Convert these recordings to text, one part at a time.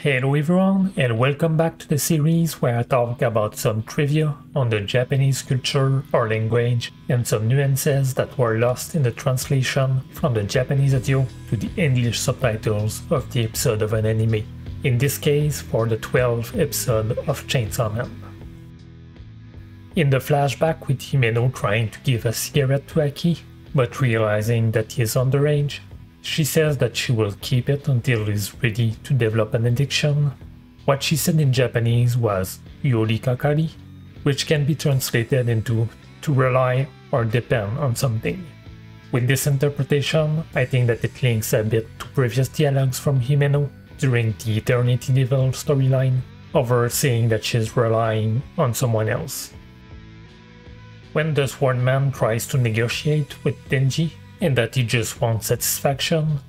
Hello everyone and welcome back to the series where I talk about some trivia on the Japanese culture or language and some nuances that were lost in the translation from the Japanese audio to the English subtitles of the episode of an anime. In this case for the 12th episode of Chainsaw Man. In the flashback with Himeno trying to give a cigarette to Aki, but realizing that he is underage, she says that she will keep it until he's ready to develop an addiction. What she said in Japanese was yori kakari, which can be translated into to rely or depend on something. With this interpretation, I think that it links a bit to previous dialogues from Himeno during the Eternity Devil storyline, of her saying that she's relying on someone else. When the Sword Man tries to negotiate with Denji, and that he just wants satisfaction.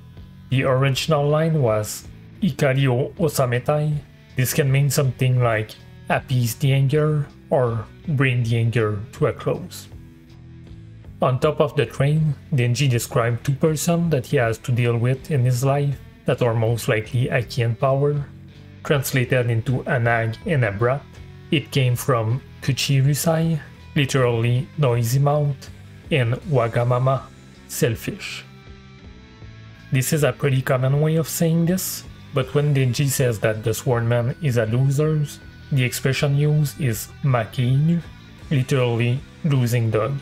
The original line was Ikari o osametai. This can mean something like appease the anger or bring the anger to a close. On top of the train, Denji described two persons that he has to deal with in his life that are most likely Aki and Power. Translated into Anag nag and a brat, it came from Kuchirusai, literally noisy mouth, and Wagamama, selfish. This is a pretty common way of saying this, but when Denji says that the sword man is a loser, the expression used is makeinu, literally losing dog.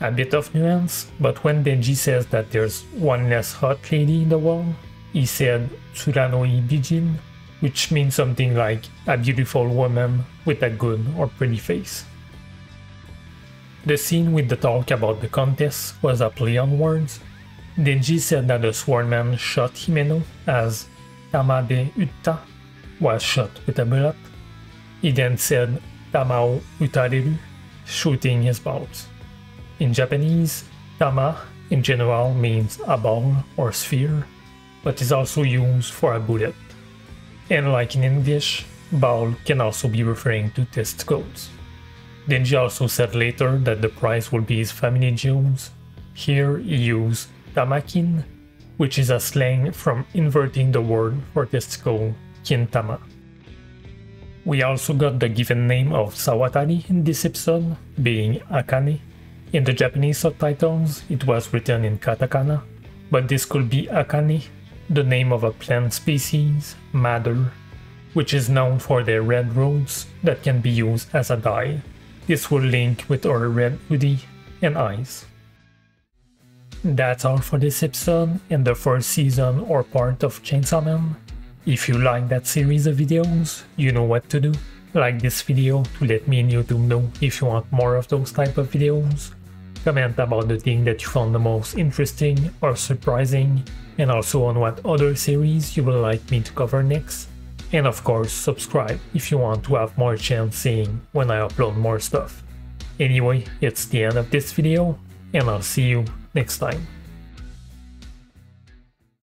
A bit of nuance, but when Denji says that there's one less hot lady in the world, he said Tsuranoi Bijin, which means something like a beautiful woman with a good or pretty face. The scene with the talk about the contest was a play on words. Denji said that the sword man shot Himeno as Tamade Uta was shot with a bullet. He then said Tamao Utareru, shooting his balls. In Japanese, Tama in general means a ball or sphere, but is also used for a bullet. And like in English, ball can also be referring to testicles. Denji also said later that the prize will be his family jewels. Here he used tamakin, which is a slang from inverting the word for testicle, kintama. We also got the given name of Sawatari in this episode, being Akane. In the Japanese subtitles, it was written in katakana, but this could be Akane, the name of a plant species, madder, which is known for their red roots that can be used as a dye. This will link with our red hoodie and eyes. That's all for this episode and the first season or part of Chainsaw Man. If you like that series of videos, you know what to do. Like this video to let me and YouTube know if you want more of those type of videos. Comment about the thing that you found the most interesting or surprising and also on what other series you would like me to cover next. And of course, subscribe if you want to have more chance seeing when I upload more stuff. Anyway, it's the end of this video, and I'll see you next time.